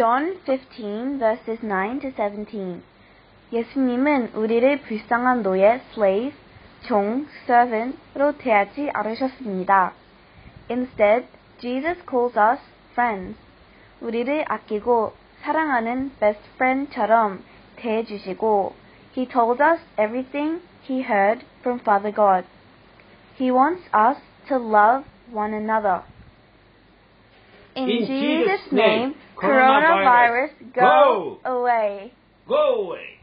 John 15 verses 9 to 17. 예수님은 우리를 불쌍한 노예 slave, 종 servant로 대하지 않으셨습니다. Instead, Jesus calls us friends. 우리를 아끼고 사랑하는 best friend처럼 대해 주시고 He told us everything he heard from Father God. He wants us to love one another. In, In Jesus' Jesus' name, name, go go. away. Go away.